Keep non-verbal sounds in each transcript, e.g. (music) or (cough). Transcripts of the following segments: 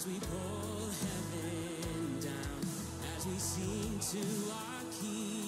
as we pull heaven down, as we sing to our King.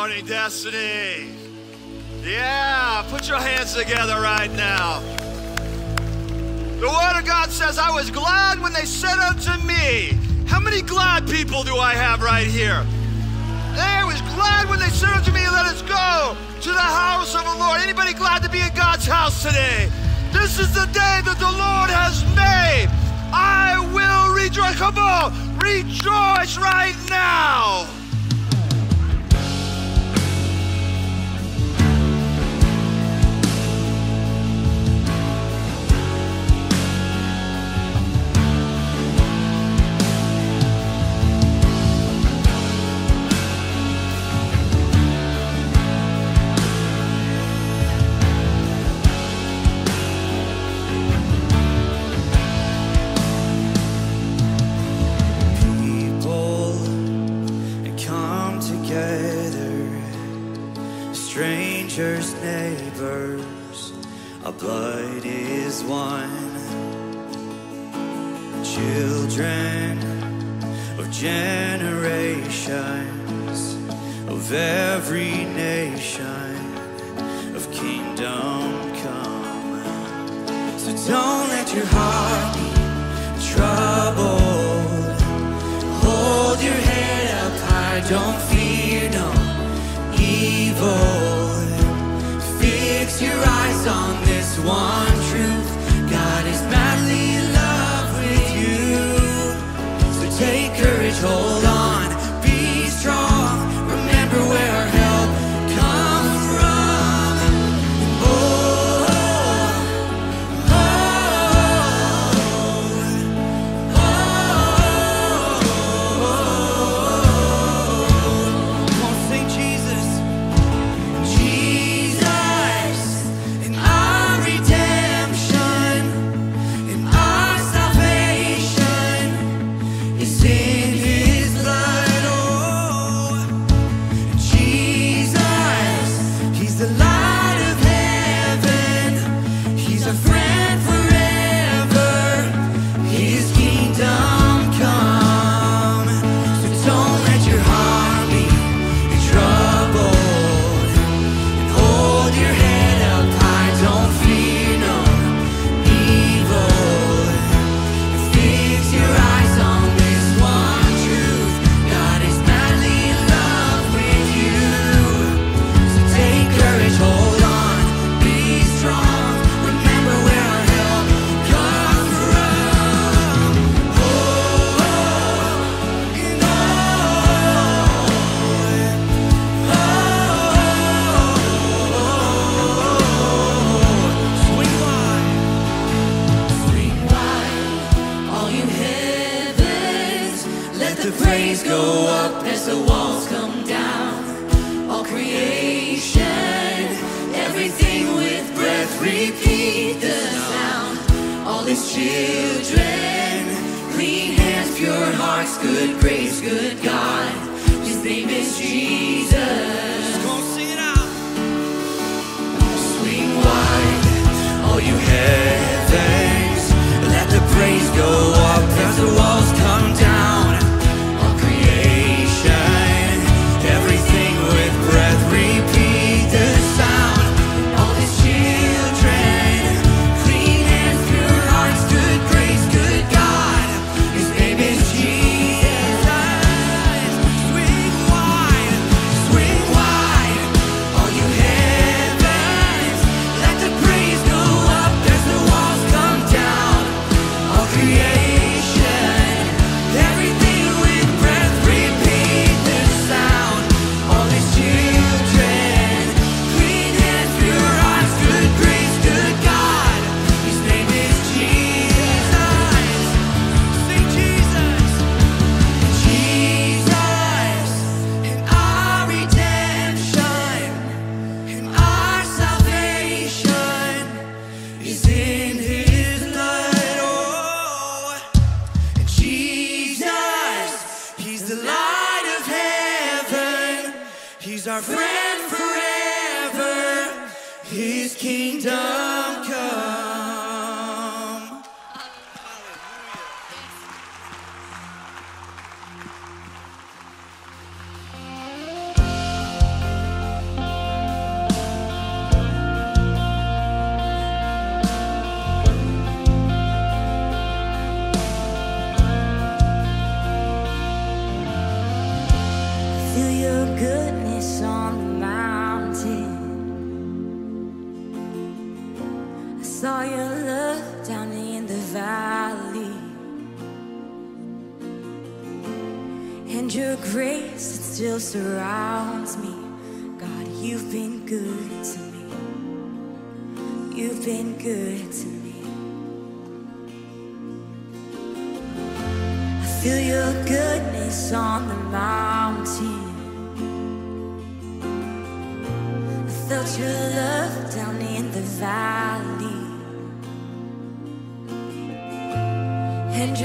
morning, Destiny. Yeah, put your hands together right now. The Word of God says, I was glad when they said unto me, How many glad people do I have right here? They was glad when they said unto me, Let us go to the house of the Lord. Anybody glad to be in God's house today? This is the day that the Lord has made. I will rejoice. Come on, rejoice right now. blood is one. Children of generations, of every nation, of kingdom come. So don't let your heart be troubled. Hold your head up high, don't fear no evil. Fix your eyes on one. repeat the sound. All his children, clean hands, pure hearts, good grace, good God.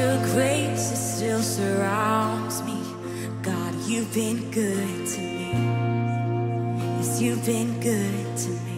Your grace it still surrounds me. God, you've been good to me. Yes, you've been good to me.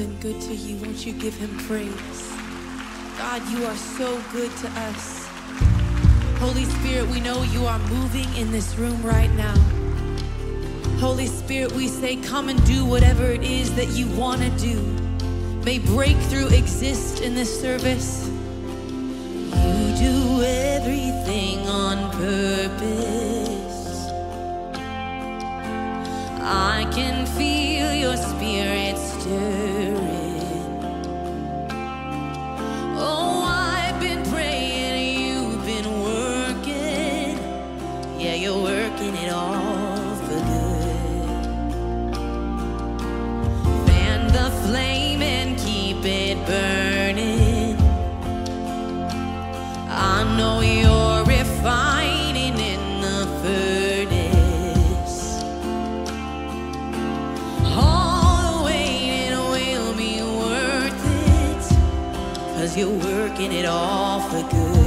been good to you, won't you give him praise? God, you are so good to us. Holy Spirit, we know you are moving in this room right now. Holy Spirit, we say, come and do whatever it is that you want to do. May breakthrough exist in this service. You do everything on purpose. I can feel your spirit tearing. you're working it all for good.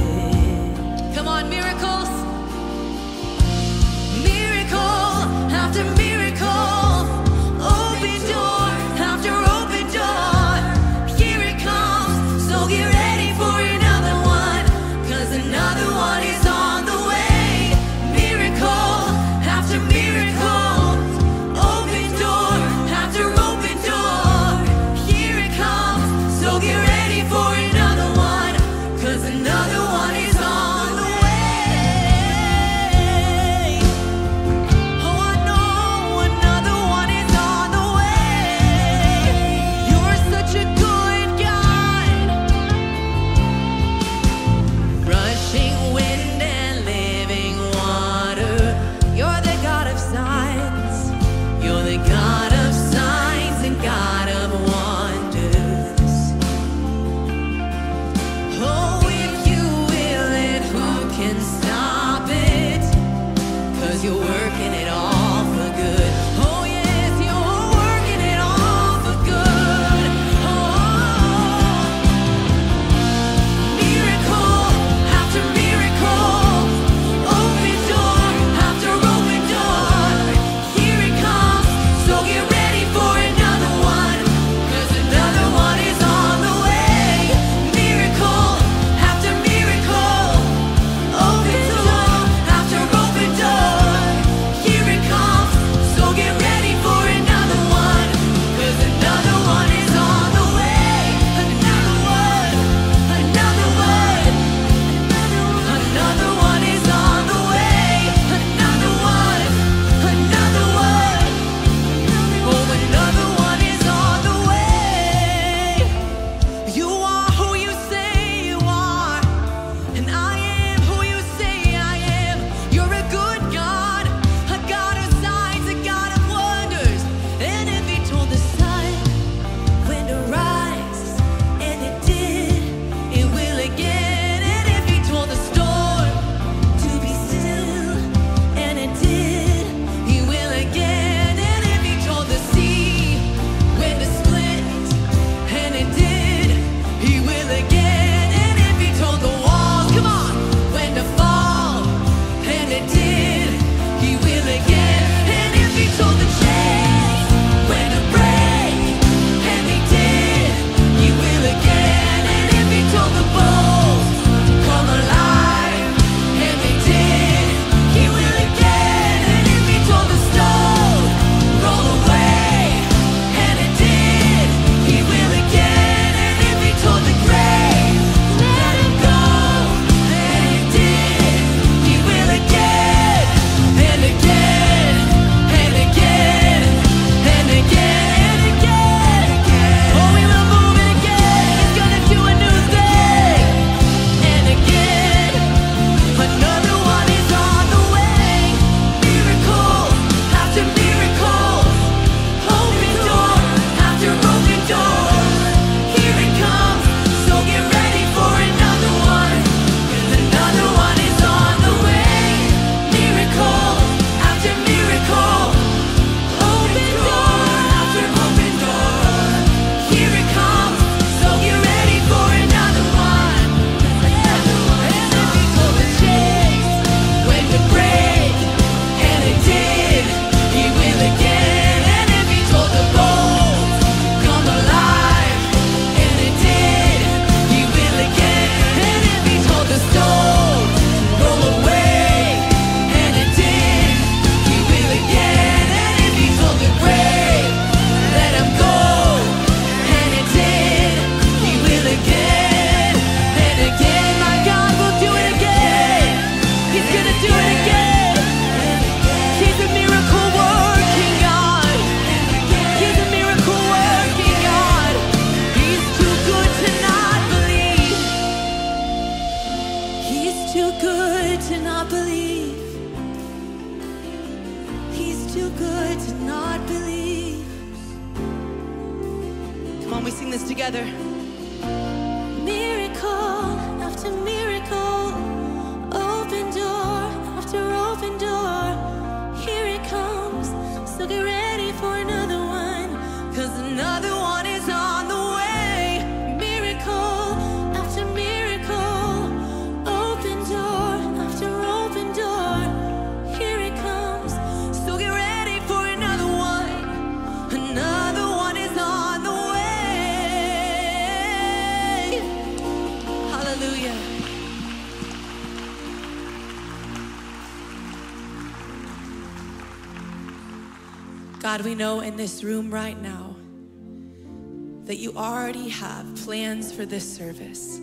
This service.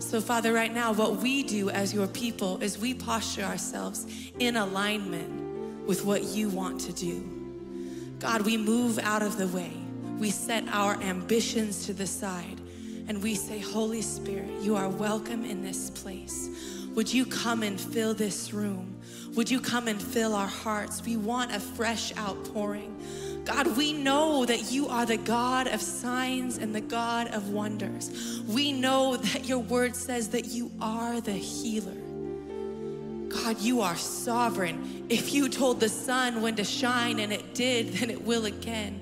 So, Father, right now, what we do as your people is we posture ourselves in alignment with what you want to do. God, we move out of the way. We set our ambitions to the side and we say, Holy Spirit, you are welcome in this place. Would you come and fill this room? Would you come and fill our hearts? We want a fresh outpouring. God, we know that you are the God of signs and the God of wonders. We know that your word says that you are the healer. God, you are sovereign. If you told the sun when to shine and it did, (laughs) then it will again.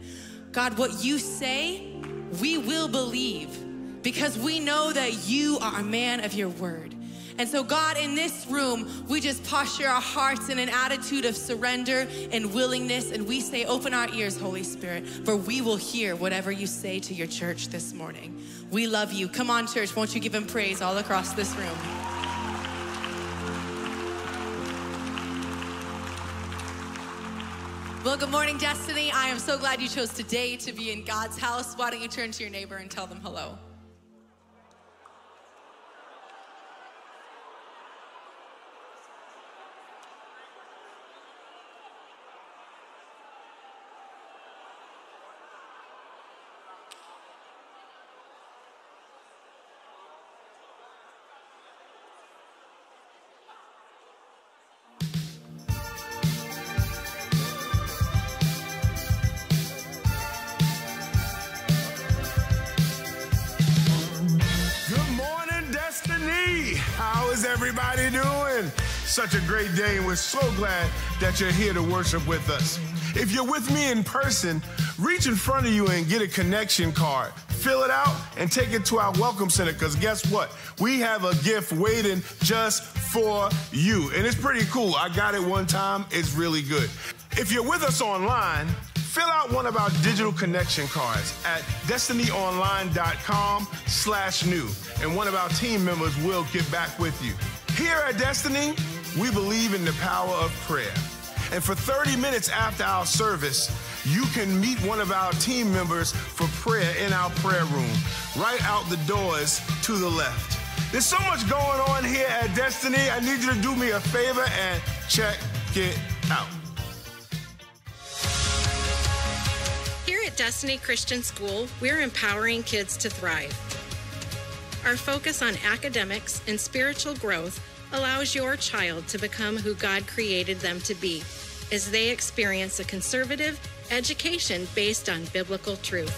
God, what you say, we will believe because we know that you are a man of your word. And so, God, in this room, we just posture our hearts in an attitude of surrender and willingness. And we say, Open our ears, Holy Spirit, for we will hear whatever you say to your church this morning. We love you. Come on, church. Won't you give him praise all across this room? Well, good morning, Destiny. I am so glad you chose today to be in God's house. Why don't you turn to your neighbor and tell them hello? Such a great day, and we're so glad that you're here to worship with us. If you're with me in person, reach in front of you and get a connection card. Fill it out and take it to our welcome center because guess what? We have a gift waiting just for you. And it's pretty cool. I got it one time, it's really good. If you're with us online, Fill out one of our digital connection cards at destinyonline.com slash new, and one of our team members will get back with you. Here at Destiny, we believe in the power of prayer. And for 30 minutes after our service, you can meet one of our team members for prayer in our prayer room, right out the doors to the left. There's so much going on here at Destiny. I need you to do me a favor and check it out. Here at Destiny Christian School, we're empowering kids to thrive. Our focus on academics and spiritual growth allows your child to become who God created them to be as they experience a conservative education based on biblical truth.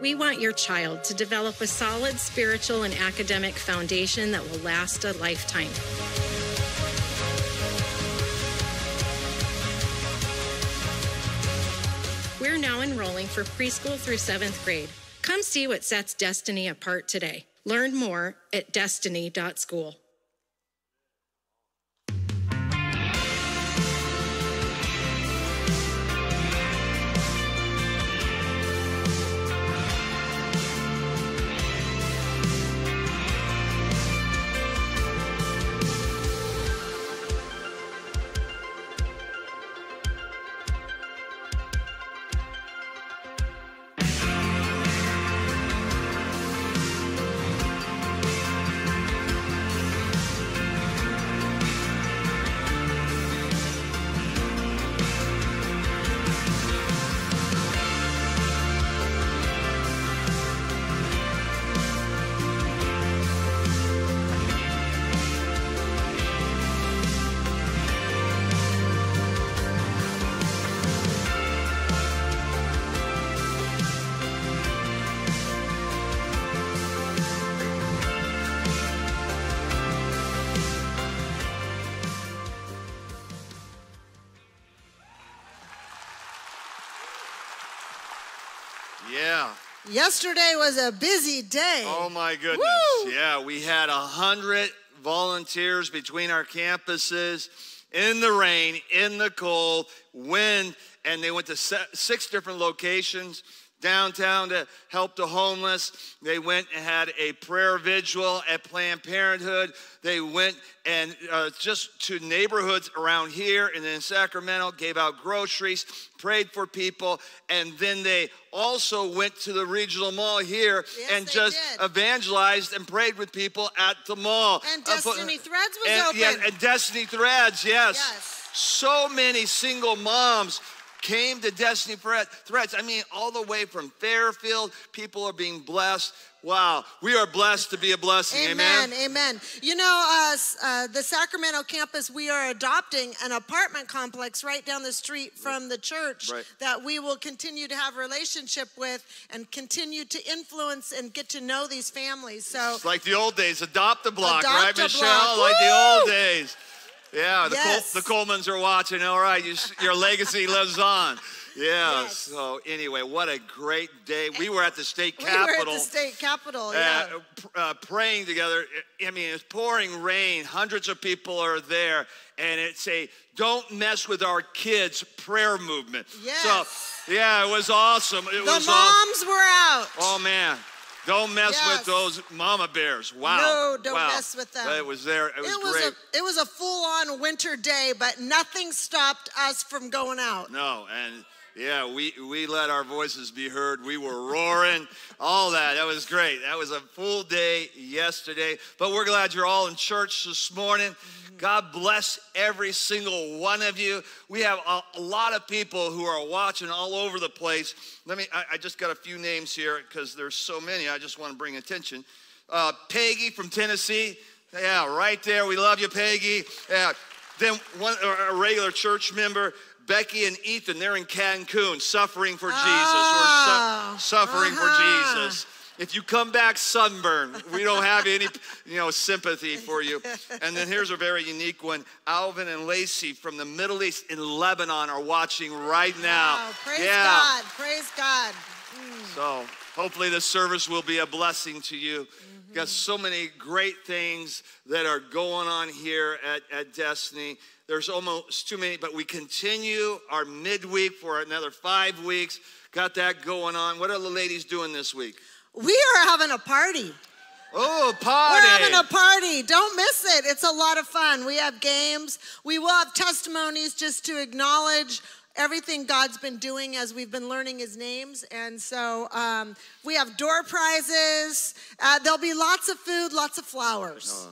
We want your child to develop a solid spiritual and academic foundation that will last a lifetime. Now enrolling for preschool through seventh grade. Come see what sets Destiny apart today. Learn more at destiny.school. Yesterday was a busy day. Oh my goodness. Woo! Yeah, we had a hundred volunteers between our campuses in the rain, in the cold, wind, and they went to six different locations downtown to help the homeless. They went and had a prayer vigil at Planned Parenthood. They went and uh, just to neighborhoods around here and in Sacramento, gave out groceries, prayed for people, and then they also went to the regional mall here Yes, and just did. evangelized and prayed with people at the mall. And Uh, Destiny Threads was and, open. Yeah, and Destiny Threads, yes. Yes. So many single moms came to Destiny Threads. I mean, all the way from Fairfield, people are being blessed. Wow, we are blessed to be a blessing. Amen, Amen. amen. You know, uh, uh, the Sacramento campus, we are adopting an apartment complex right down the street from the church Right. that we will continue to have relationship with and continue to influence and get to know these families. So, It's like the old days, adopt the block, right, Adopt a Michelle? block. Like the old days. Yeah, the, Yes. Col- the Colemans are watching. All right, you, your legacy (laughs) lives on. Yeah. Yes. So anyway, what a great day. We were at the state we capitol. were at the state capitol. Yeah. uh, pr- uh, praying together. I mean, it's pouring rain. Hundreds of people are there, and it's a "Don't mess with our kids" prayer movement. Yes. So, yeah, it was awesome. It was the was moms were out. Oh man. Don't mess Yes. with those mama bears. Wow. No, don't Wow. mess with them. It was there. It was, it was great. a it was a full on winter day, but nothing stopped us from going out. No, and yeah, we we let our voices be heard. We were roaring, all that. That was great. That was a full day yesterday. But we're glad you're all in church this morning. God bless every single one of you. We have a, lot of people who are watching all over the place. Let me. I, I just got a few names here because there's so many. I just want to bring attention. Uh, Peggy from Tennessee. Yeah, right there. We love you, Peggy. Yeah. Then one a regular church member, Becky and Ethan. They're in Cancun, suffering for Oh, Jesus. We're su- suffering uh-huh. for Jesus. If you come back sunburned, we don't have any, you know, sympathy for you. And then here's a very unique one. Alvin and Lacey from the Middle East in Lebanon are watching right now. Wow, praise yeah. God. Praise God. So hopefully this service will be a blessing to you. Mm-hmm. Got so many great things that are going on here at, at Destiny. There's almost too many, but we continue our midweek for another five weeks. Got that going on. What are the ladies doing this week? We are having a party. Oh, party! We're having a party. Don't miss it. It's a lot of fun. We have games. We will have testimonies just to acknowledge everything God's been doing as we've been learning His names. And so um, we have door prizes. Uh, there'll be lots of food, lots of flowers. It's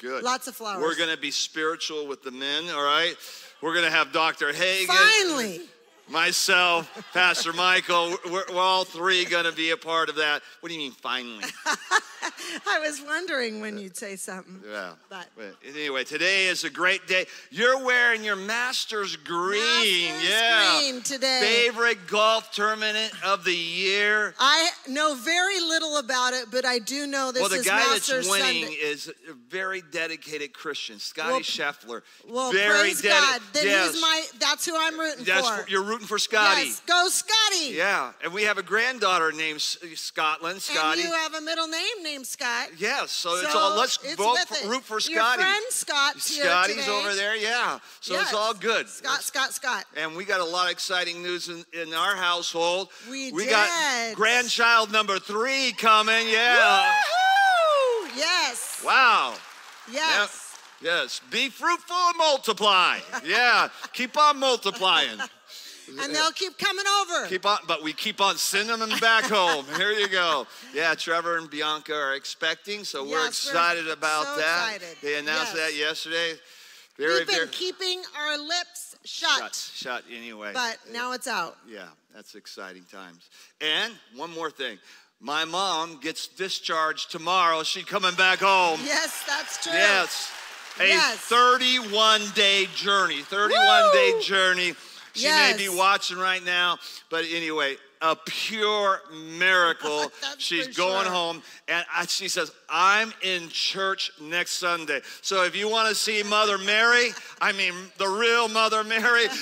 good. Lots of flowers. We're going to be spiritual with the men, all right? We're going to have Dr. Hagen. Finally. Myself, Pastor Michael, we're, we're all three going to be a part of that. What do you mean, finally? (laughs) I was wondering when you'd say something. Yeah. But anyway, today is a great day. You're wearing your Masters green. Masters yeah. green today. Favorite golf tournament of the year. I know very little about it, but I do know this well, the guy Masters that's winning Sunday. is a very dedicated Christian, Scotty Well, Scheffler. Well, very praise God. Then yes. he's my. That's who I'm rooting That's for. you're rooting for Scotty. Yes, go Scotty. Yeah, and we have a granddaughter named Scotland, And Scotty. you have a middle name named Scott. Yes, so, it's all let's it's vote for, root for Your Scotty. friend Scott's here Scotty's today. over there, yeah. So it's all good. Scott, Scott, Scott. And we got a lot of exciting news in, in our household. We got did. grandchild number three coming. Yeah. Woohoo! Yes. Wow. Yes. Yep. Yes. Be fruitful and multiply. yeah. Keep on multiplying. (laughs) And uh, they'll keep coming over. Keep on, but we keep on sending them back home. (laughs) Here you go. Yeah, Trevor and Bianca are expecting, so we're Yes, we're excited about so that. excited. They announced Yes. that yesterday. Very, We've been very keeping our lips shut, shut, shut anyway. but now it's out. Yeah, that's exciting times. And one more thing. My mom gets discharged tomorrow. She's coming back home. Yes, that's true. Yes. A Yes. 31 day journey. 31 day journey. She may be watching right now, but anyway, a pure miracle. (laughs) She's going sure. home, and I, she says, I'm in church next Sunday. So if you want to see Mother Mary, I mean, the real Mother Mary, (laughs)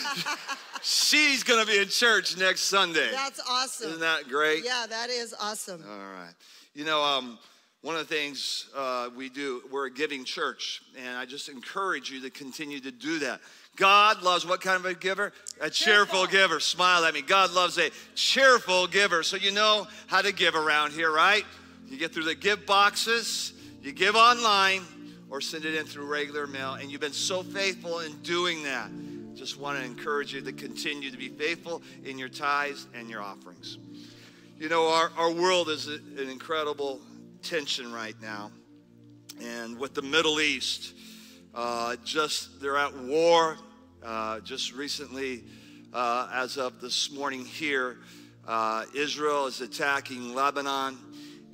She's going to be in church next Sunday. That's awesome. Isn't that great? Yeah, that is awesome. All right. You know, um, one of the things uh, we do, we're a giving church, and I just encourage you to continue to do that. God loves what kind of a giver? A cheerful, Cheerful. giver. Smile at me. God loves a cheerful giver. So you know how to give around here, right? You get through the give boxes, you give online, or send it in through regular mail, and you've been so faithful in doing that. Just want to encourage you to continue to be faithful in your tithes and your offerings. You know, our, our world is a- an incredible tension right now. And with the Middle East, uh, just they're at war. Uh, just recently, uh, as of this morning here, uh, Israel is attacking Lebanon.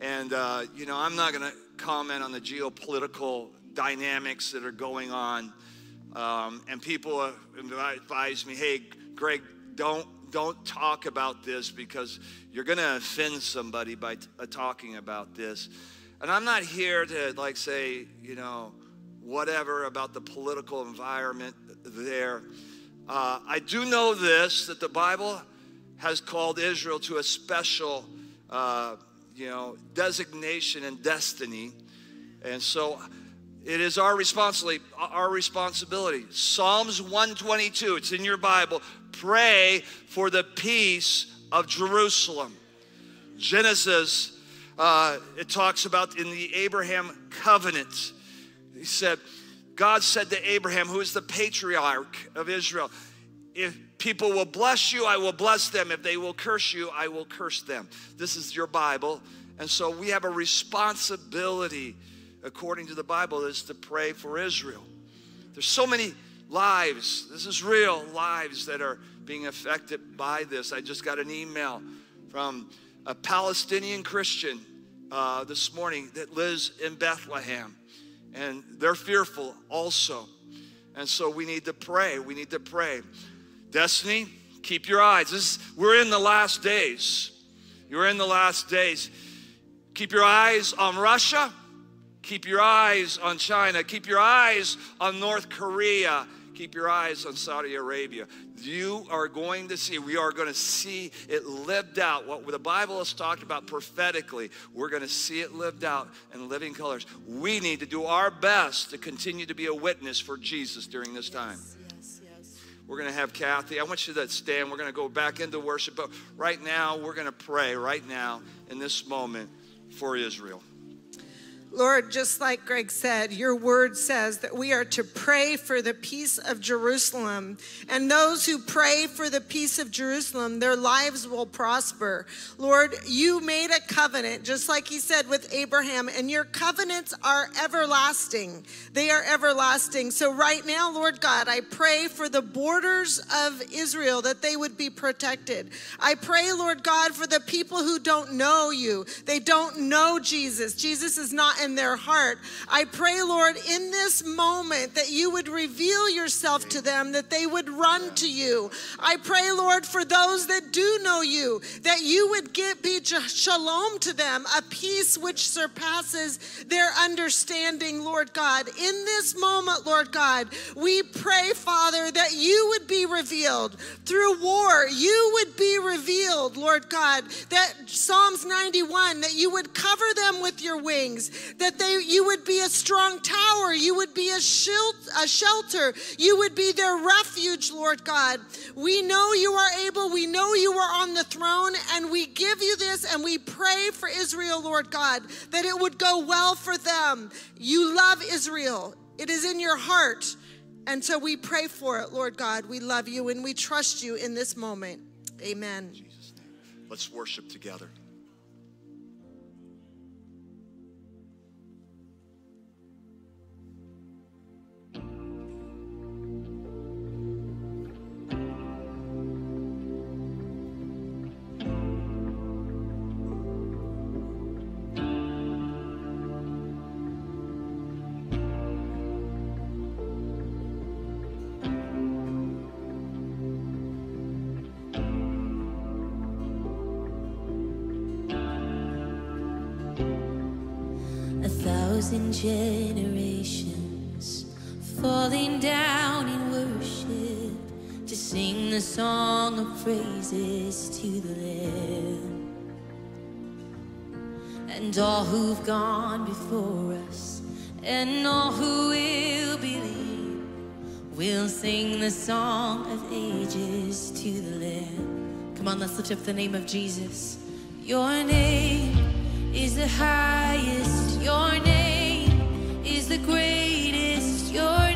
And, uh, you know, I'm not going to comment on the geopolitical dynamics that are going on. Um, and people advise me, hey, Greg, don't don't talk about this because you're going to offend somebody by t- uh, talking about this. And I'm not here to like say, you know, whatever about the political environment there. Uh, I do know this that the Bible has called Israel to a special, uh, you know, designation and destiny. And so it is our responsibility, our responsibility. Psalms 122, it's in your Bible. Pray for the peace of Jerusalem. Genesis, uh, it talks about in the Abraham covenant. He said, God said to Abraham, who is the patriarch of Israel, if people will bless you, I will bless them. If they will curse you, I will curse them. This is your Bible. And so we have a responsibility, according to the Bible, is to pray for Israel. There's so many lives, this is real lives that are being affected by this. I just got an email from a Palestinian Christian uh, this morning that lives in Bethlehem, and they're fearful also. And so we need to pray. We need to pray. Destiny, keep your eyes. This, we're in the last days. You're in the last days. Keep your eyes on Russia. Keep your eyes on China. Keep your eyes on North Korea. Keep your eyes on Saudi Arabia. You are going to see, we are going to see it lived out. What the Bible has talked about prophetically, we're going to see it lived out in living colors. We need to do our best to continue to be a witness for Jesus during this time. Yes, yes. We're going to have Kathy. I want you to stand. We're going to go back into worship. But right now, we're going to pray right now in this moment for Israel. Lord, just like Greg said, your word says that we are to pray for the peace of Jerusalem. And those who pray for the peace of Jerusalem, their lives will prosper. Lord, you made a covenant, just like he said with Abraham, and your covenants are everlasting. They are everlasting. So, right now, Lord God, I pray for the borders of Israel that they would be protected. I pray, Lord God, for the people who don't know you. They don't know Jesus. Jesus is not in their heart. I pray, Lord, in this moment that you would reveal yourself to them, that they would run to you. I pray, Lord, for those that do know you, that you would give, be shalom to them, a peace which surpasses their understanding, Lord God. In this moment, Lord God, we pray, Father, that you would be revealed through war. You would be revealed, Lord God, that Psalms 91, that you would cover them with your wings, that they you would be a strong tower, you would be a, shield, a shelter, you would be their refuge, Lord God. We know you are able, we know you are on the throne, and we give you this and we pray for Israel, Lord God, that it would go well for them. You love Israel, it is in your heart. And so we pray for it, Lord God. We love you and we trust you in this moment. Amen. Let's worship together. thousand generations falling down in worship to sing the song of praises to the Lamb. And all who've gone before us and all who will believe will sing the song of ages to the Lamb. Come on, let's lift up the name of Jesus. Your name is the highest. Your name the greatest. Your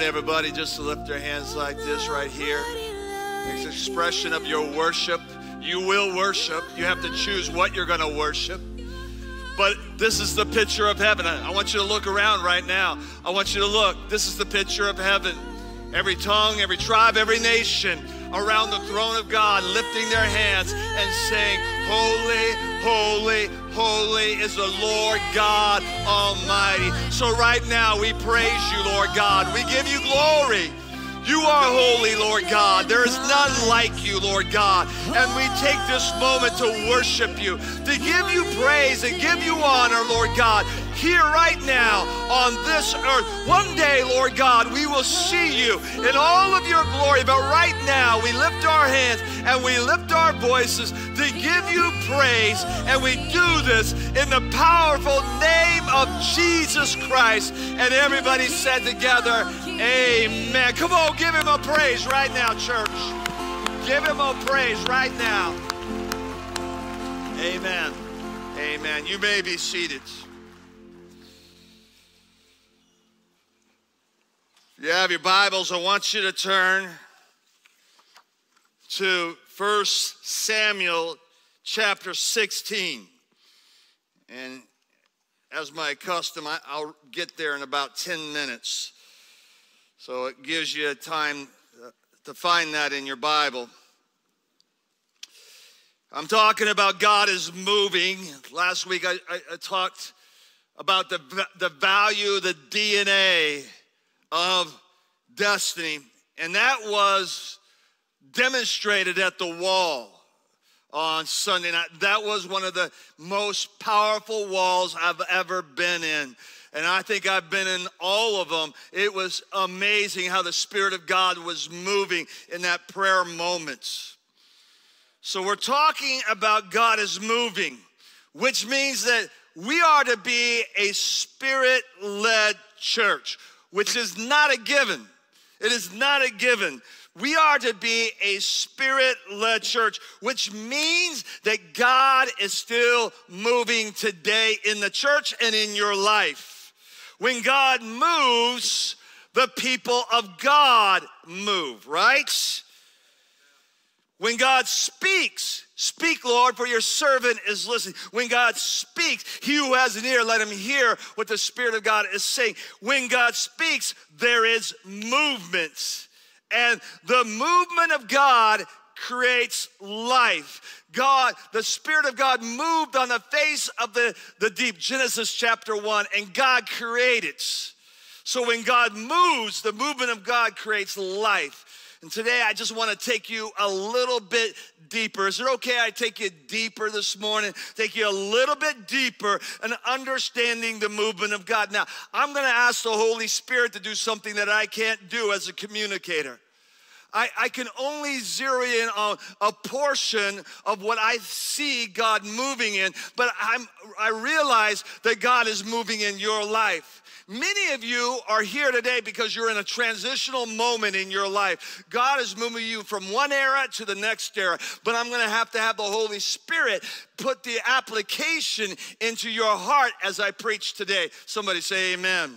want everybody just to lift their hands like this right here. It's an expression of your worship. You will worship. You have to choose what you're going to worship. But this is the picture of heaven. I want you to look around right now. I want you to look. This is the picture of heaven. Every tongue, every tribe, every nation around the throne of God lifting their hands and saying, Holy, holy, holy is the Lord God Almighty. So right now we praise you, Lord God. We give you glory. You are holy, Lord God. There is none like you, Lord God. And we take this moment to worship you, to give you praise and give you honor, Lord God, here right now on this earth. One day, Lord God, we will see you in all of your glory. But right now, we lift our hands and we lift our voices to give you praise. And we do this in the powerful name of Jesus Christ. And everybody said together, Amen. Come on, give him a praise right now, church. Give him a praise right now. Amen. Amen. You may be seated. You have your Bibles, I want you to turn to 1 Samuel chapter 16. And as my custom, I, I'll get there in about 10 minutes. So it gives you time uh, to find that in your Bible. I'm talking about God is moving. Last week I, I, I talked about the, the value, the DNA of destiny, and that was demonstrated at the wall on Sunday night. That was one of the most powerful walls I've ever been in. And I think I've been in all of them. It was amazing how the Spirit of God was moving in that prayer moment. So we're talking about God is moving, which means that we are to be a spirit led church, which is not a given. It is not a given. We are to be a spirit led church, which means that God is still moving today in the church and in your life. When God moves, the people of God move, right? When God speaks, speak, Lord, for your servant is listening. When God speaks, he who has an ear, let him hear what the Spirit of God is saying. When God speaks, there is movement. And the movement of God creates life. God, the Spirit of God moved on the face of the, the deep, Genesis chapter 1, and God created. So when God moves, the movement of God creates life. And today I just want to take you a little bit deeper. Is it okay I take you deeper this morning? Take you a little bit deeper and understanding the movement of God. Now, I'm going to ask the Holy Spirit to do something that I can't do as a communicator. I, I can only zero in on a portion of what I see God moving in, but I'm, I realize that God is moving in your life. Many of you are here today because you're in a transitional moment in your life. God is moving you from one era to the next era, but I'm going to have to have the Holy Spirit put the application into your heart as I preach today. Somebody say amen.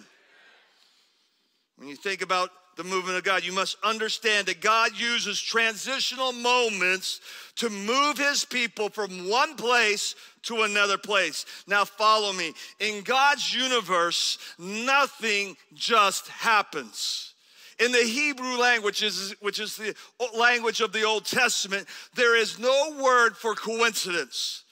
When you think about the movement of God, you must understand that God uses transitional moments to move his people from one place to another place. Now, follow me. In God's universe, nothing just happens. In the Hebrew language, which is the language of the Old Testament, there is no word for coincidence.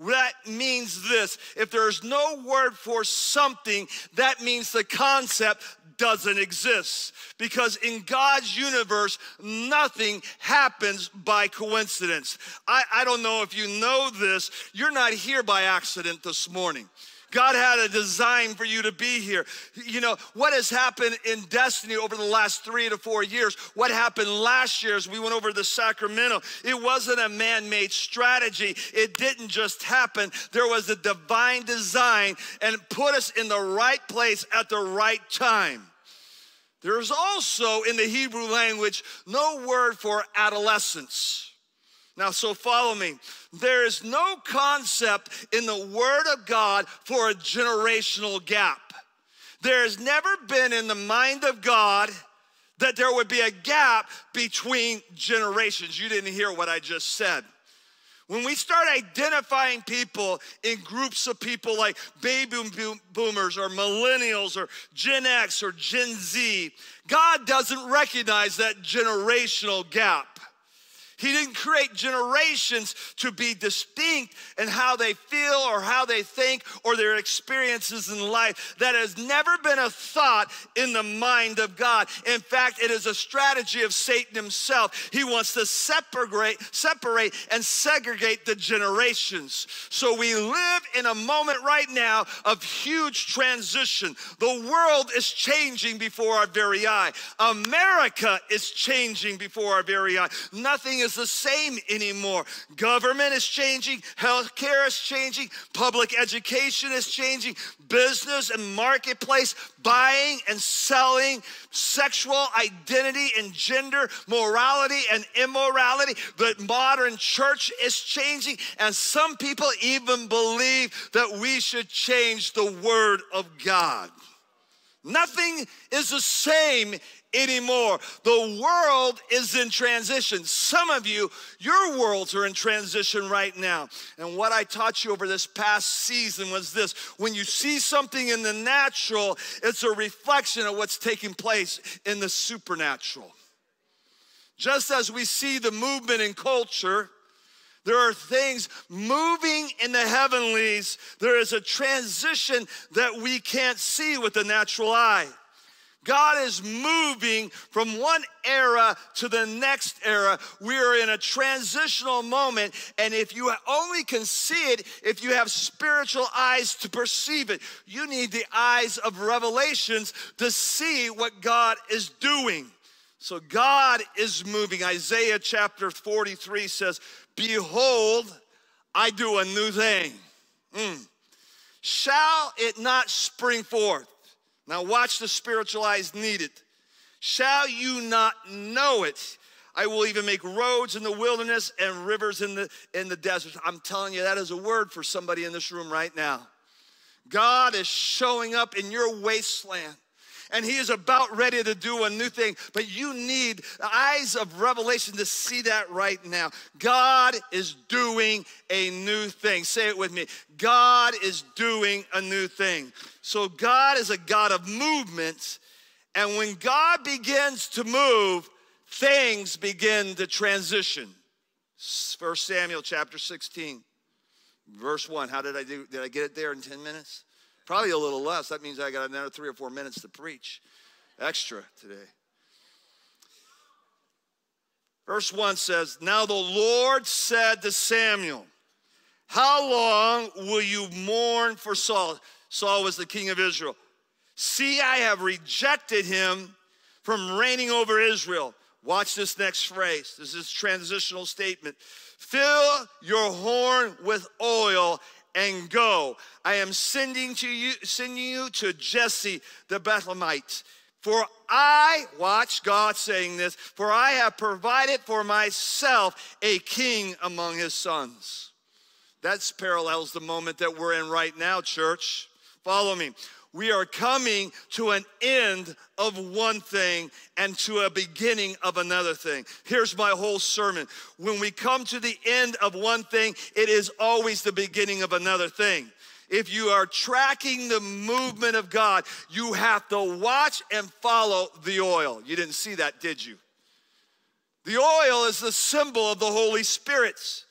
That means this if there's no word for something, that means the concept doesn't exist. Because in God's universe, nothing happens by coincidence. I, I don't know if you know this, you're not here by accident this morning. God had a design for you to be here. You know, what has happened in Destiny over the last three to four years, what happened last year as we went over to Sacramento, it wasn't a man made strategy. It didn't just happen. There was a divine design and put us in the right place at the right time. There's also in the Hebrew language no word for adolescence. Now, so follow me. There is no concept in the Word of God for a generational gap. There has never been in the mind of God that there would be a gap between generations. You didn't hear what I just said. When we start identifying people in groups of people like baby boom- boomers or millennials or Gen X or Gen Z, God doesn't recognize that generational gap. He didn't create generations to be distinct in how they feel or how they think or their experiences in life. That has never been a thought in the mind of God. In fact, it is a strategy of Satan himself. He wants to separate, separate and segregate the generations. So we live in a moment right now of huge transition. The world is changing before our very eye. America is changing before our very eye. Nothing is the same anymore. Government is changing, healthcare is changing, public education is changing, business and marketplace, buying and selling, sexual identity and gender, morality and immorality. The modern church is changing, and some people even believe that we should change the word of God. Nothing is the same anymore. The world is in transition. Some of you, your worlds are in transition right now. And what I taught you over this past season was this when you see something in the natural, it's a reflection of what's taking place in the supernatural. Just as we see the movement in culture, there are things moving in the heavenlies. There is a transition that we can't see with the natural eye. God is moving from one era to the next era. We are in a transitional moment, and if you only can see it, if you have spiritual eyes to perceive it, you need the eyes of revelations to see what God is doing. So God is moving. Isaiah chapter 43 says, Behold, I do a new thing. Mm. Shall it not spring forth? Now, watch the spiritual eyes needed. Shall you not know it? I will even make roads in the wilderness and rivers in the, in the desert. I'm telling you, that is a word for somebody in this room right now. God is showing up in your wasteland and he is about ready to do a new thing. But you need eyes of revelation to see that right now. God is doing a new thing. Say it with me. God is doing a new thing. So God is a God of movement. And when God begins to move, things begin to transition. First Samuel chapter 16, verse 1. How did I do? Did I get it there in 10 minutes? Probably a little less. That means I got another three or four minutes to preach extra today. Verse 1 says, Now the Lord said to Samuel, How long will you mourn for Saul? Saul was the king of Israel. See, I have rejected him from reigning over Israel. Watch this next phrase. This is transitional statement. Fill your horn with oil and go. I am sending to you, sending you to Jesse the Bethlehemite. For I, watch God saying this, for I have provided for myself a king among his sons. That parallels the moment that we're in right now, church. Follow me. We are coming to an end of one thing and to a beginning of another thing. Here's my whole sermon. When we come to the end of one thing, it is always the beginning of another thing. If you are tracking the movement of God, you have to watch and follow the oil. You didn't see that, did you? The oil is the symbol of the Holy Spirit's.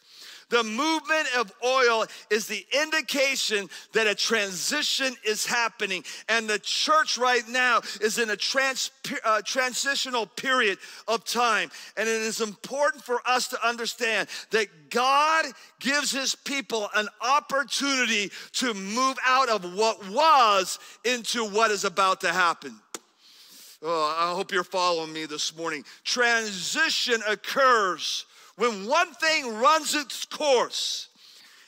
The movement of oil is the indication that a transition is happening. And the church right now is in a trans, uh, transitional period of time. And it is important for us to understand that God gives his people an opportunity to move out of what was into what is about to happen. Oh, I hope you're following me this morning. Transition occurs when one thing runs its course,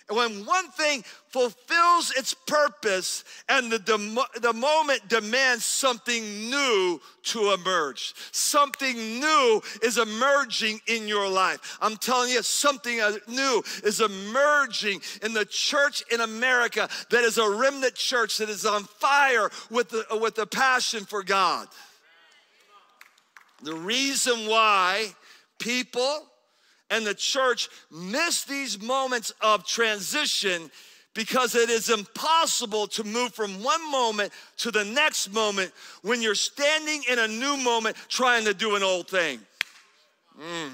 and when one thing fulfills its purpose and the, dem- the moment demands something new to emerge. Something new is emerging in your life. I'm telling you, something uh, new is emerging in the church in America that is a remnant church that is on fire with the, with passion for God. The reason why people and the church miss these moments of transition because it is impossible to move from one moment to the next moment when you're standing in a new moment trying to do an old thing. Mm.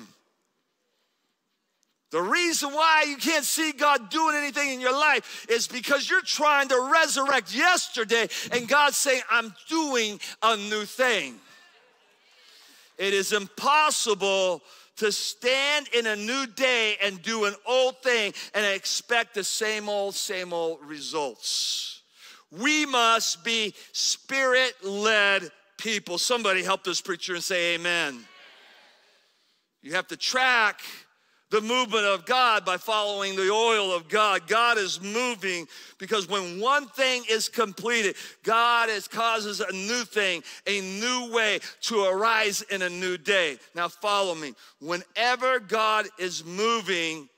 The reason why you can't see God doing anything in your life is because you're trying to resurrect yesterday, and God's saying, I'm doing a new thing. It is impossible to stand in a new day and do an old thing and expect the same old, same old results. We must be spirit led people. Somebody help this preacher and say, Amen. You have to track the movement of God by following the oil of God. God is moving because when one thing is completed, God is causes a new thing, a new way to arise in a new day. Now follow me. Whenever God is moving,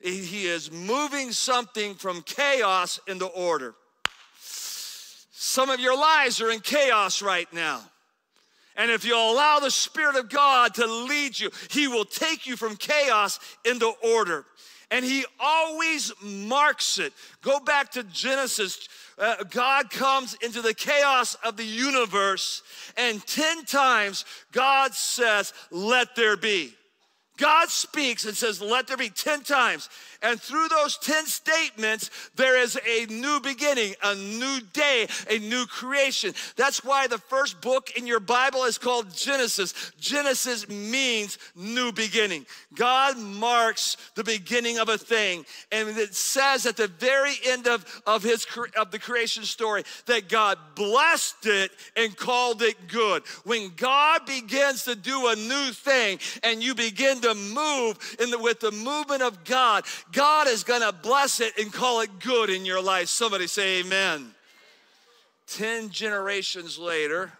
he is moving something from chaos into order. Some of your lives are in chaos right now. And if you allow the Spirit of God to lead you, He will take you from chaos into order. And He always marks it. Go back to Genesis. Uh, God comes into the chaos of the universe, and 10 times God says, Let there be. God speaks and says, Let there be 10 times. And through those 10 statements, there is a new beginning, a new day, a new creation. That's why the first book in your Bible is called Genesis. Genesis means new beginning. God marks the beginning of a thing. And it says at the very end of, of, his, of the creation story that God blessed it and called it good. When God begins to do a new thing and you begin to move in the, with the movement of God, God is gonna bless it and call it good in your life. Somebody say amen. 10 generations later,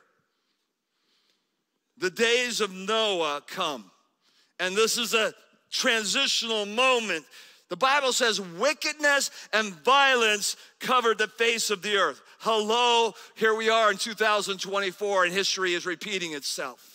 the days of Noah come. And this is a transitional moment. The Bible says wickedness and violence covered the face of the earth. Hello, here we are in 2024, and history is repeating itself.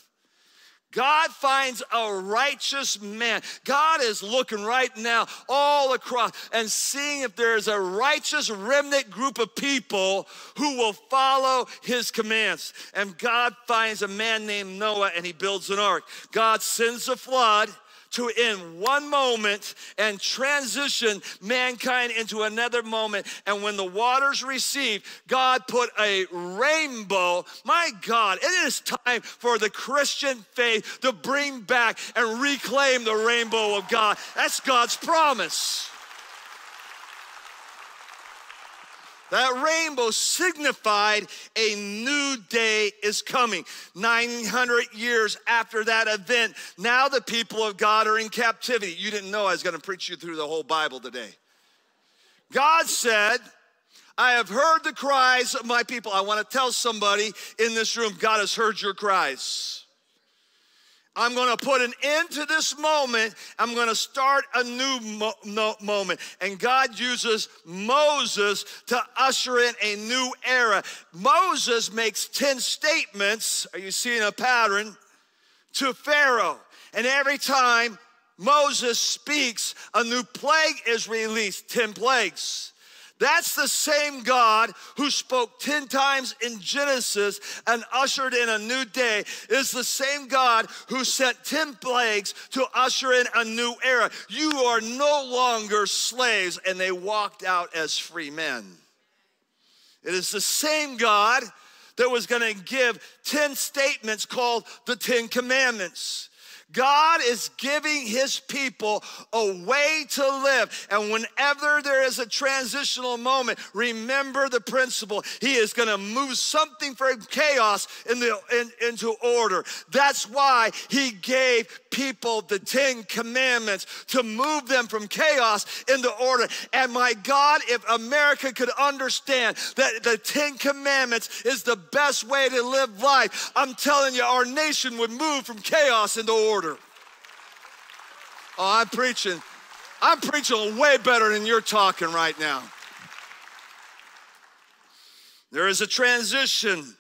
God finds a righteous man. God is looking right now all across and seeing if there's a righteous remnant group of people who will follow his commands. And God finds a man named Noah and he builds an ark. God sends a flood to in one moment and transition mankind into another moment. And when the waters recede, God put a rainbow. My God, it is time for the Christian faith to bring back and reclaim the rainbow of God. That's God's promise. That rainbow signified a new day is coming. 900 years after that event, now the people of God are in captivity. You didn't know I was going to preach you through the whole Bible today. God said, I have heard the cries of my people. I want to tell somebody in this room, God has heard your cries. I'm going to put an end to this moment. I'm going to start a new mo- moment. And God uses Moses to usher in a new era. Moses makes 10 statements. Are you seeing a pattern? To Pharaoh. And every time Moses speaks, a new plague is released 10 plagues. That's the same God who spoke 10 times in Genesis and ushered in a new day, is the same God who sent 10 plagues to usher in a new era. You are no longer slaves, and they walked out as free men. It is the same God that was going to give 10 statements called the 10 commandments. God is giving his people a way to live. And whenever there is a transitional moment, remember the principle. He is going to move something from chaos in the, in, into order. That's why he gave people the Ten Commandments to move them from chaos into order. And my God, if America could understand that the Ten Commandments is the best way to live life, I'm telling you, our nation would move from chaos into order. Oh, I'm preaching. I'm preaching way better than you're talking right now. There is a transition.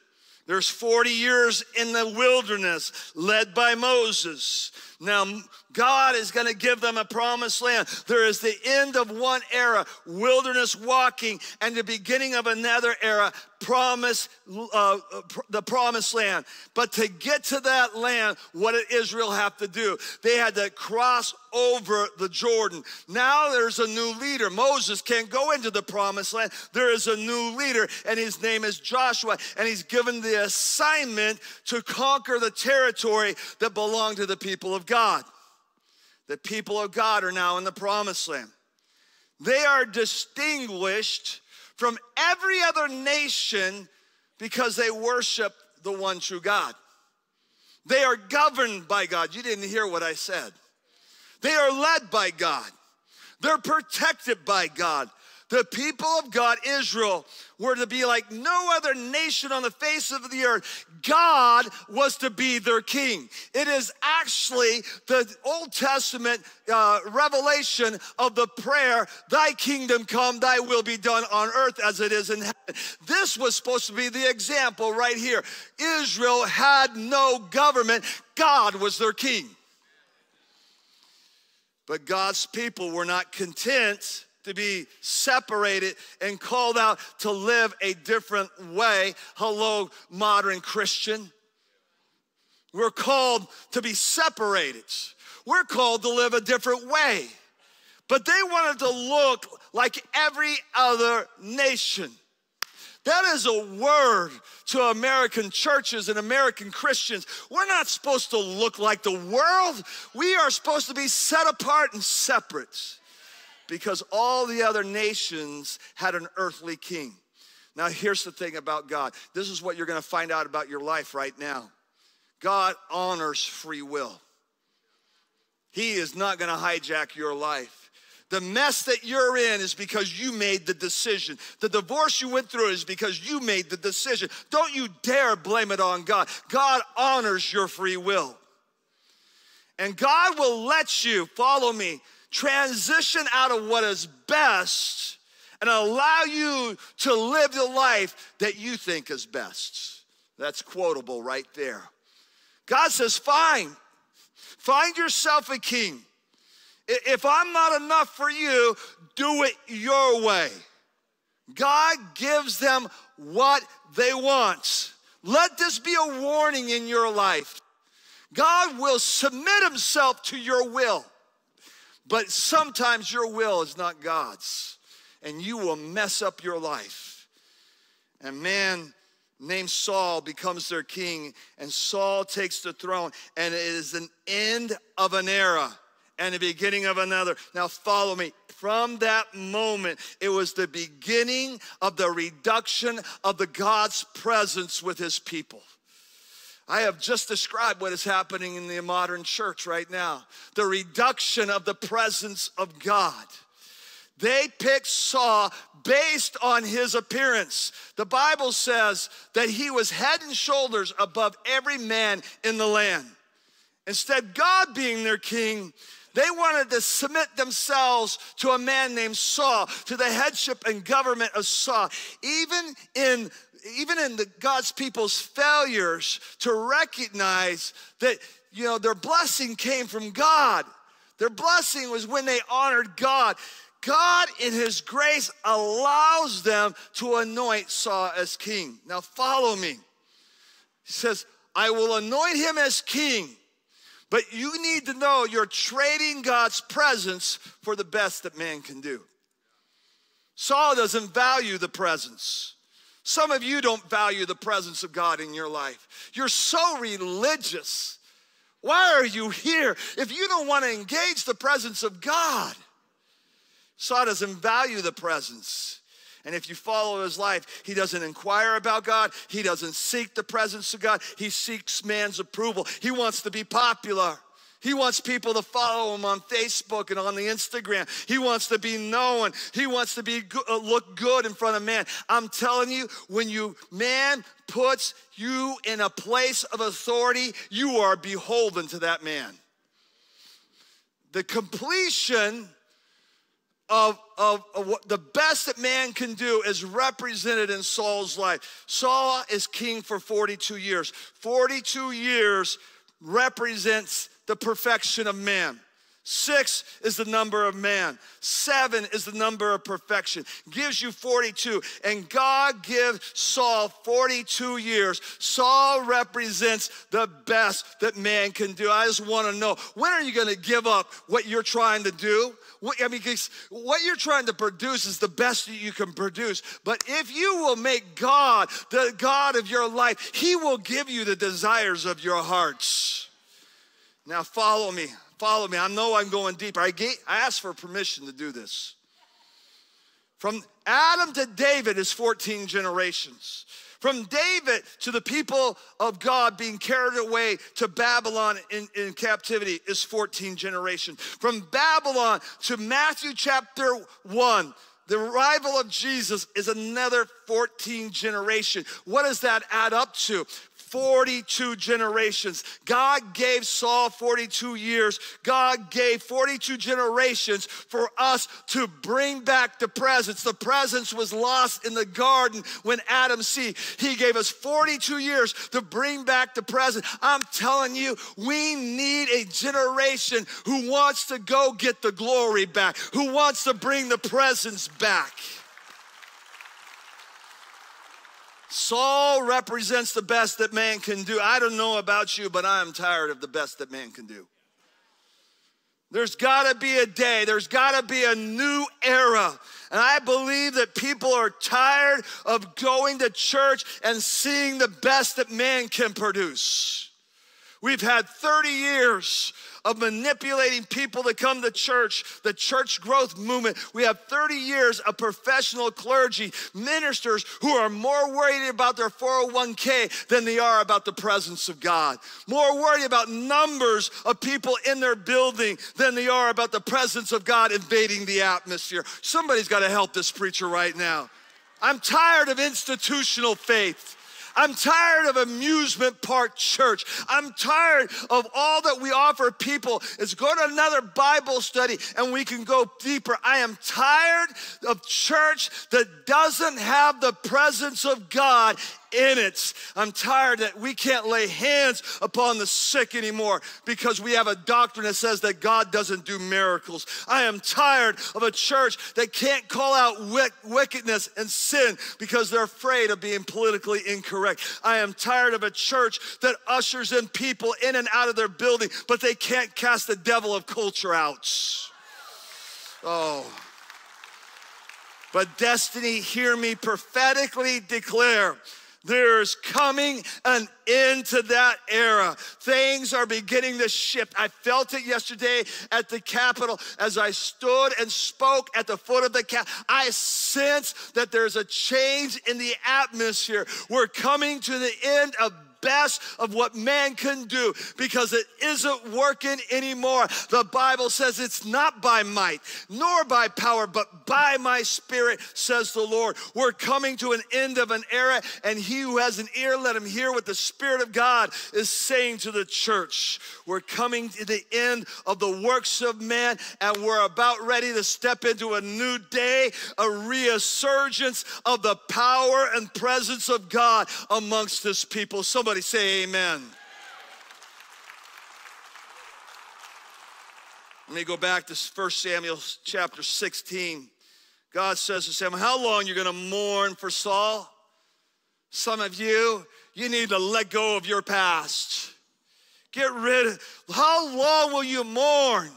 There's 40 years in the wilderness led by Moses. Now, God is going to give them a promised land. There is the end of one era, wilderness walking, and the beginning of another era, promise, uh, the promised land. But to get to that land, what did Israel have to do? They had to cross over the Jordan. Now there's a new leader. Moses can't go into the promised land. There is a new leader, and his name is Joshua, and he's given the assignment to conquer the territory that belonged to the people of God. The people of God are now in the promised land. They are distinguished from every other nation because they worship the one true God. They are governed by God. You didn't hear what I said. They are led by God. They're protected by God. The people of God, Israel, were to be like no other nation on the face of the earth. God was to be their king. It is actually the Old Testament uh, revelation of the prayer, Thy kingdom come, Thy will be done on earth as it is in heaven. This was supposed to be the example right here. Israel had no government, God was their king. But God's people were not content to be separated and called out to live a different way. Hello, modern Christian. We're called to be separated. We're called to live a different way. But they wanted to look like every other nation. That is a word to American churches and American Christians. We're not supposed to look like the world. We are supposed to be set apart and separate because all the other nations had an earthly king. Now, here's the thing about God this is what you're going to find out about your life right now God honors free will, He is not going to hijack your life. The mess that you're in is because you made the decision. The divorce you went through is because you made the decision. Don't you dare blame it on God. God honors your free will. And God will let you, follow me, transition out of what is best and allow you to live the life that you think is best. That's quotable right there. God says, fine, find yourself a king. If I'm not enough for you, do it your way. God gives them what they want. Let this be a warning in your life. God will submit himself to your will, but sometimes your will is not God's, and you will mess up your life. And man named Saul becomes their king, and Saul takes the throne, and it is an end of an era and the beginning of another. Now, follow me. From that moment, it was the beginning of the reduction of the God's presence with his people. I have just described what is happening in the modern church right now the reduction of the presence of God. They picked Saul based on his appearance. The Bible says that he was head and shoulders above every man in the land. Instead, God being their king, they wanted to submit themselves to a man named Saul, to the headship and government of Saul. Even in even in the God's people's failures to recognize that you know their blessing came from God. Their blessing was when they honored God. God, in His grace, allows them to anoint Saul as king. Now, follow me. He says, I will anoint him as king but you need to know you're trading God's presence for the best that man can do. Saul doesn't value the presence. Some of you don't value the presence of God in your life. You're so religious. Why are you here if you don't want to engage the presence of God? Saul doesn't value the presence. And if you follow his life, he doesn't inquire about God. He doesn't seek the presence of God. He seeks man's approval. He wants to be popular. He wants people to follow him on Facebook and on the Instagram. He wants to be known. He wants to be uh, look good in front of man. I'm telling you, when you man puts you in a place of authority, you are beholden to that man. The completion of, of, of, what the best that man can do is represented in Saul's life. Saul is king for 42 years. 42 years represents the perfection of man. Six is the number of man. Seven is the number of perfection. Gives you 42. And God gives Saul 42 years. Saul represents the best that man can do. I just want to know when are you going to give up what you're trying to do? What, I mean, what you're trying to produce is the best that you can produce. But if you will make God the God of your life, He will give you the desires of your hearts. Now, follow me. Follow me. I know I'm going deeper. I, ga- I asked for permission to do this. From Adam to David is 14 generations. From David to the people of God being carried away to Babylon in, in captivity is 14 generations. From Babylon to Matthew chapter 1, the arrival of Jesus is another 14 generation. What does that add up to? 42 generations. God gave Saul 42 years. God gave 42 generations for us to bring back the presence. The presence was lost in the garden when Adam sinned. He gave us 42 years to bring back the presence. I'm telling you, we need a generation who wants to go get the glory back, who wants to bring the presence back. Saul represents the best that man can do. I don't know about you, but I am tired of the best that man can do. There's got to be a day, there's got to be a new era. And I believe that people are tired of going to church and seeing the best that man can produce. We've had 30 years of manipulating people to come to church, the church growth movement. We have 30 years of professional clergy, ministers who are more worried about their 401k than they are about the presence of God. More worried about numbers of people in their building than they are about the presence of God invading the atmosphere. Somebody's got to help this preacher right now. I'm tired of institutional faith. I'm tired of amusement park church. I'm tired of all that we offer people is go to another Bible study and we can go deeper. I am tired of church that doesn't have the presence of God in it. I'm tired that we can't lay hands upon the sick anymore because we have a doctrine that says that God doesn't do miracles. I am tired of a church that can't call out wickedness and sin because they're afraid of being politically incorrect. I am tired of a church that ushers in people in and out of their building, but they can't cast the devil of culture out. Oh. But destiny, hear me prophetically declare there's coming an end to that era. Things are beginning to shift. I felt it yesterday at the Capitol as I stood and spoke at the foot of the cap. I sense that there's a change in the atmosphere. We're coming to the end of best of what man can do because it isn't working anymore. The Bible says it's not by might nor by power, but by my spirit, says the Lord. We're coming to an end of an era, and he who has an ear, let him hear what the Spirit of God is saying to the church. We're coming to the end of the works of man, and we're about ready to step into a new day, a resurgence of the power and presence of God amongst his people. Somebody say amen. Let me go back to 1 Samuel chapter 16. God says to Samuel, How long you gonna mourn for Saul? Some of you, you need to let go of your past. Get rid of, how long will you mourn?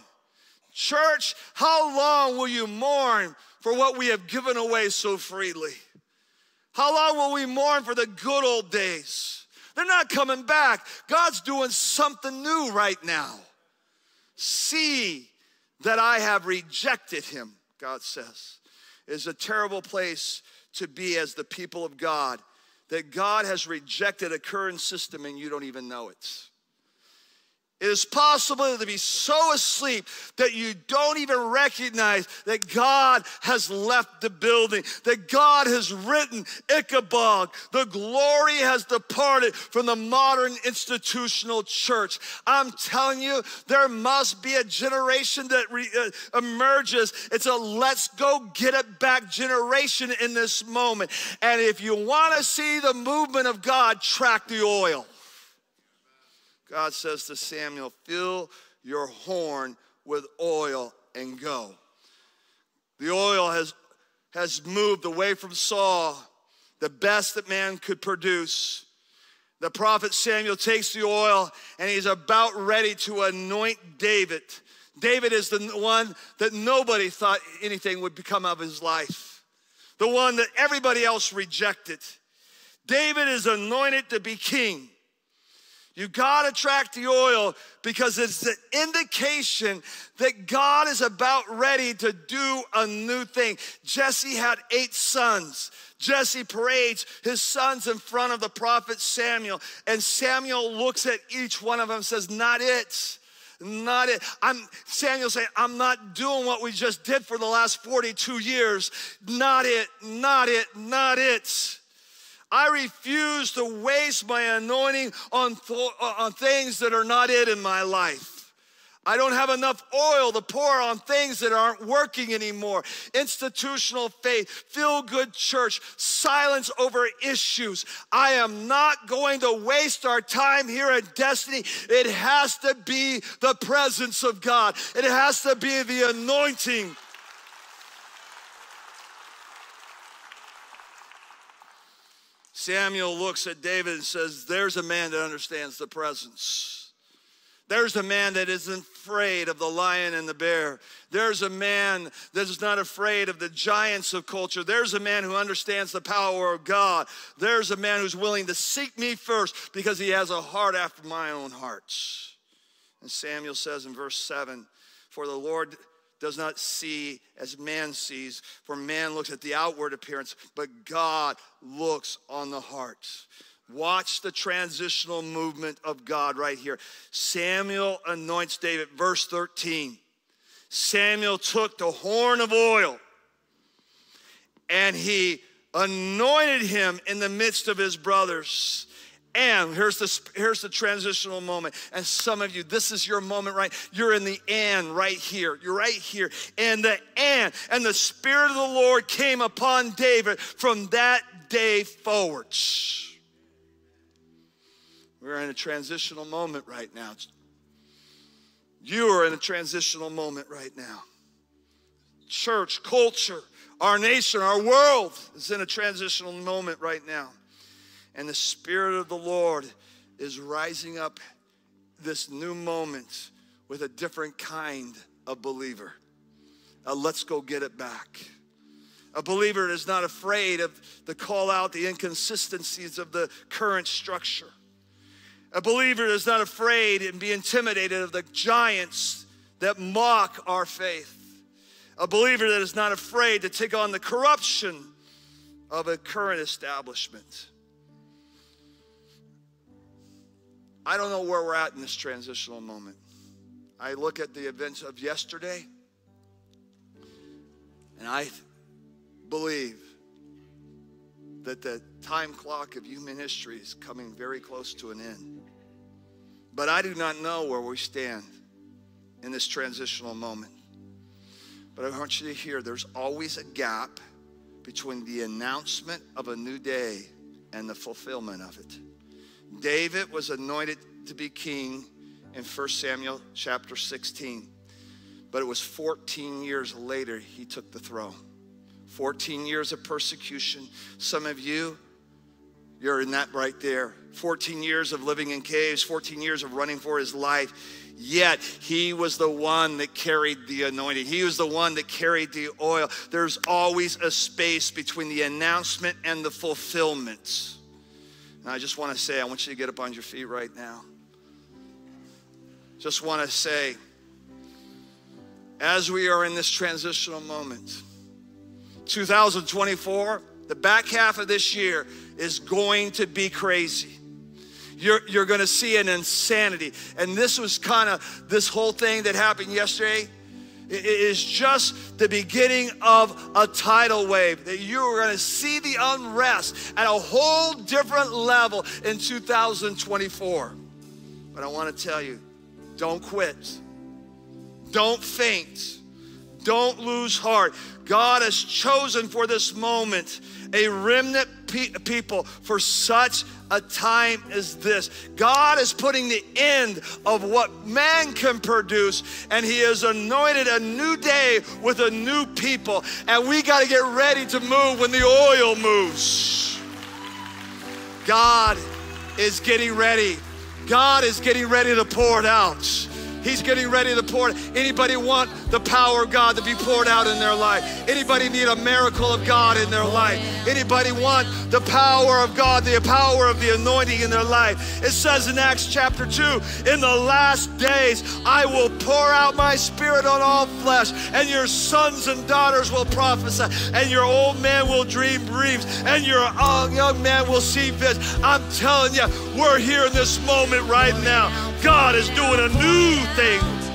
Church, how long will you mourn for what we have given away so freely? How long will we mourn for the good old days? They're not coming back. God's doing something new right now. See that I have rejected him, God says. It is a terrible place to be as the people of God, that God has rejected a current system and you don't even know it. It is possible to be so asleep that you don't even recognize that God has left the building, that God has written Ichabod. The glory has departed from the modern institutional church. I'm telling you, there must be a generation that re, uh, emerges. It's a let's go get it back generation in this moment. And if you want to see the movement of God, track the oil. God says to Samuel, Fill your horn with oil and go. The oil has, has moved away from Saul, the best that man could produce. The prophet Samuel takes the oil and he's about ready to anoint David. David is the one that nobody thought anything would become of his life, the one that everybody else rejected. David is anointed to be king. You got to track the oil because it's the indication that God is about ready to do a new thing. Jesse had eight sons. Jesse parades his sons in front of the prophet Samuel, and Samuel looks at each one of them says, Not it. Not it. I'm Samuel saying, I'm not doing what we just did for the last 42 years. Not it, not it, not it. I refuse to waste my anointing on, th- uh, on things that are not it in my life. I don't have enough oil to pour on things that aren't working anymore. Institutional faith, feel good church, silence over issues. I am not going to waste our time here at Destiny. It has to be the presence of God, it has to be the anointing. Samuel looks at David and says, There's a man that understands the presence. There's a man that isn't afraid of the lion and the bear. There's a man that is not afraid of the giants of culture. There's a man who understands the power of God. There's a man who's willing to seek me first because he has a heart after my own heart. And Samuel says in verse 7 For the Lord does not see as man sees, for man looks at the outward appearance, but God looks on the heart. Watch the transitional movement of God right here. Samuel anoints David, verse 13. Samuel took the horn of oil and he anointed him in the midst of his brothers. And here's the, here's the transitional moment. And some of you, this is your moment, right? You're in the and right here. You're right here. And the and, and the Spirit of the Lord came upon David from that day forwards. We're in a transitional moment right now. You are in a transitional moment right now. Church, culture, our nation, our world is in a transitional moment right now. And the Spirit of the Lord is rising up this new moment with a different kind of believer. Let's go get it back. A believer is not afraid of the call out the inconsistencies of the current structure. A believer is not afraid and be intimidated of the giants that mock our faith. A believer that is not afraid to take on the corruption of a current establishment. I don't know where we're at in this transitional moment. I look at the events of yesterday and I believe that the time clock of human history is coming very close to an end. But I do not know where we stand in this transitional moment. But I want you to hear there's always a gap between the announcement of a new day and the fulfillment of it. David was anointed to be king in 1 Samuel chapter 16. But it was 14 years later he took the throne. 14 years of persecution. Some of you, you're in that right there. 14 years of living in caves, 14 years of running for his life. Yet he was the one that carried the anointing. He was the one that carried the oil. There's always a space between the announcement and the fulfillment. And I just want to say, I want you to get up on your feet right now. Just want to say, as we are in this transitional moment, 2024, the back half of this year is going to be crazy. You're, you're going to see an insanity. And this was kind of this whole thing that happened yesterday. It is just the beginning of a tidal wave that you are going to see the unrest at a whole different level in 2024. But I want to tell you don't quit, don't faint, don't lose heart. God has chosen for this moment a remnant pe- people for such a time as this. God is putting the end of what man can produce, and He has anointed a new day with a new people. And we got to get ready to move when the oil moves. God is getting ready. God is getting ready to pour it out. He's getting ready to pour. Anybody want the power of God to be poured out in their life? Anybody need a miracle of God in their life? Anybody want the power of God, the power of the anointing in their life? It says in Acts chapter 2, in the last days, I will pour out my spirit on all flesh, and your sons and daughters will prophesy, and your old man will dream dreams, and your uh, young man will see visions. I'm telling you, we're here in this moment right now. God is doing a new thing.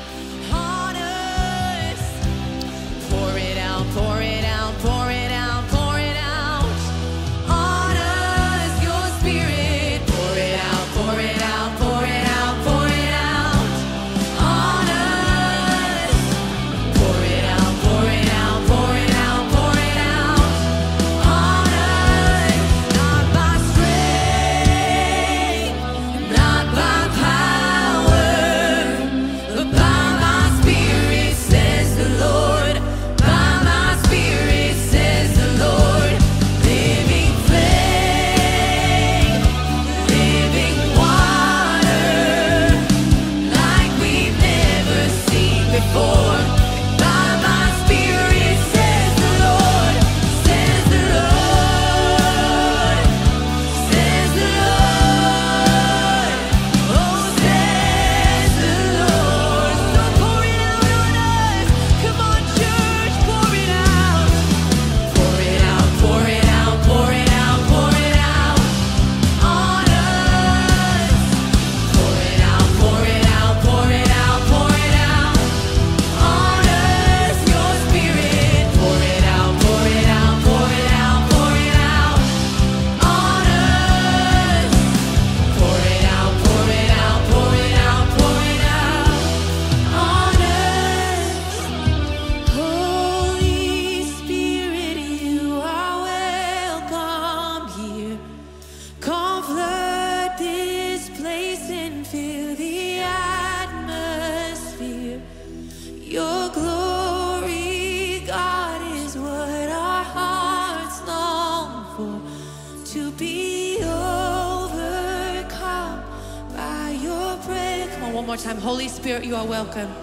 Are welcome.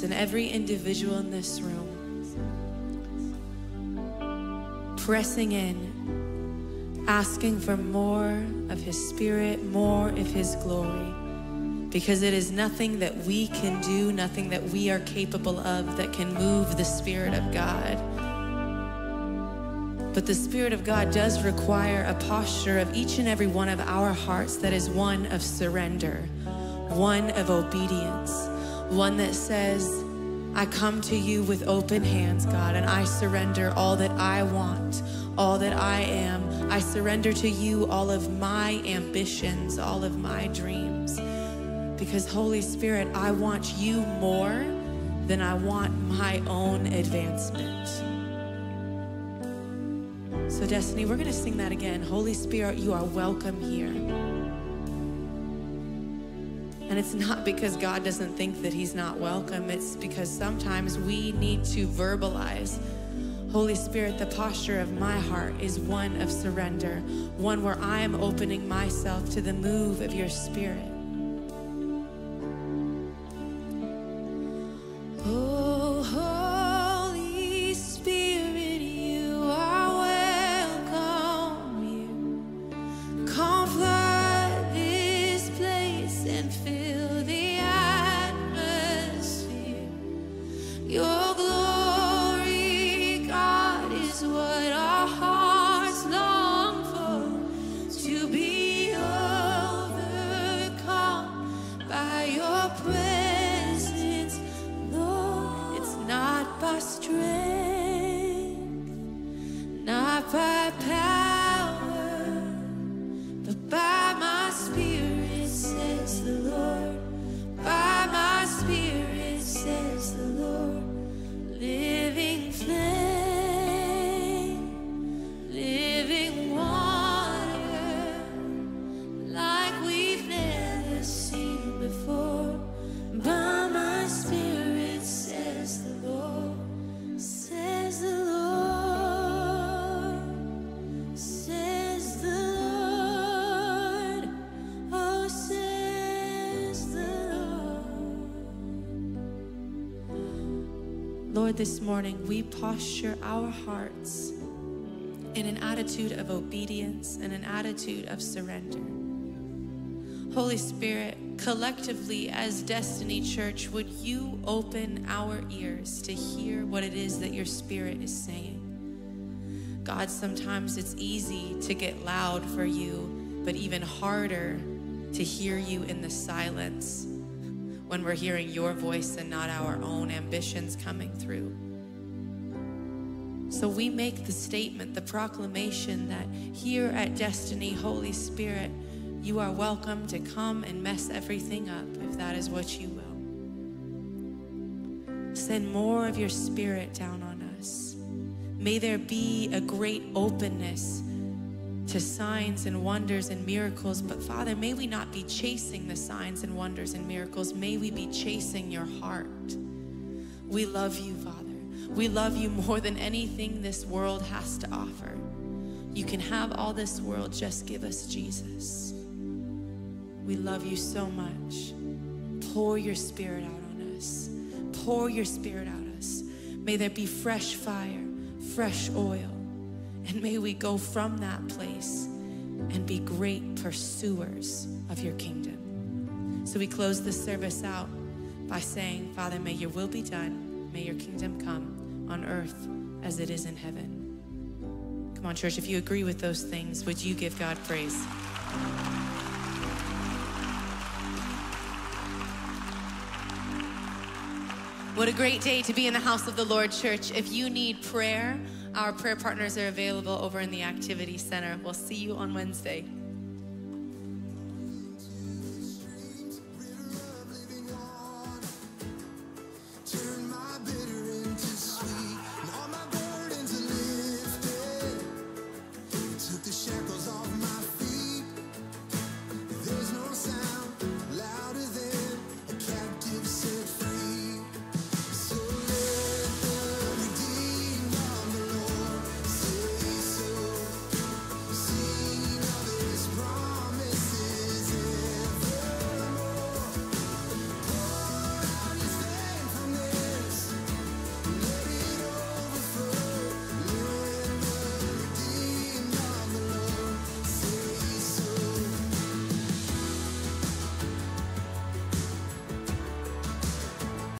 Person, every individual in this room, pressing in, asking for more of His Spirit, more of His glory. Because it is nothing that we can do, nothing that we are capable of that can move the Spirit of God. But the Spirit of God does require a posture of each and every one of our hearts that is one of surrender, one of obedience, one that says, I come to you with open hands, God, and I surrender all that I want, all that I am. I surrender to you all of my ambitions, all of my dreams. Because, Holy Spirit, I want you more than I want my own advancement. So, Destiny, we're going to sing that again. Holy Spirit, you are welcome here. And it's not because God doesn't think that He's not welcome, it's because sometimes we need to verbalize. Holy Spirit, the posture of my heart is one of surrender, one where I am opening myself to the move of your Spirit. This morning we posture our hearts in an attitude of obedience and an attitude of surrender. Holy Spirit, collectively as Destiny Church, would you open our ears to hear what it is that your Spirit is saying? God, sometimes it's easy to get loud for you, but even harder to hear you in the silence when we're hearing your voice and not our own ambitions coming through. So we make the statement, the proclamation that here at Destiny, Holy Spirit, you are welcome to come and mess everything up if that is what you will. Send more of your spirit down on us. May there be a great openness to signs and wonders and miracles. But Father, may we not be chasing the signs and wonders and miracles. May we be chasing your heart. We love you, Father. We love you more than anything this world has to offer. You can have all this world, just give us Jesus. We love you so much. Pour your spirit out on us. Pour your spirit out on us. May there be fresh fire, fresh oil. And may we go from that place and be great pursuers of your kingdom. So we close this service out by saying, Father, may your will be done. May your kingdom come on earth as it is in heaven. Come on, church, if you agree with those things, would you give God praise? What a great day to be in the house of the Lord, church. If you need prayer, our prayer partners are available over in the activity center. We'll see you on Wednesday.